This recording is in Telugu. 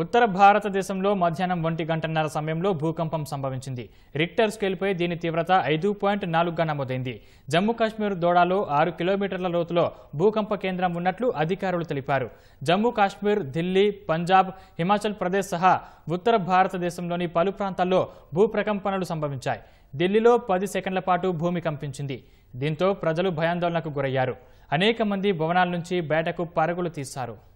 ఉత్తర భారతదేశంలో మధ్యాహ్నం ఒంటి గంటన్నర సమయంలో భూకంపం సంభవించింది. రిక్టర్ స్కేల్పై దీని తీవ్రత ఐదు పాయింట్ నాలుగుగా నమోదైంది. జమ్మూ కాశ్మీర్ దోడాలో ఆరు కిలోమీటర్ల లోతులో భూకంప కేంద్రం ఉన్నట్లు అధికారులు తెలిపారు. జమ్మూ కాశ్మీర్ ఢిల్లీ పంజాబ్ హిమాచల్ ప్రదేశ్ సహా ఉత్తర భారతదేశంలోని పలు ప్రాంతాల్లో భూప్రకంపనలు సంభవించాయి. ఢిల్లీలో పది సెకండ్ల పాటు భూమి కంపించింది. దీంతో ప్రజలు భయాందోళనకు గురయ్యారు. అనేక మంది భవనాల నుంచి బయటకు పరుగులు తీశారు.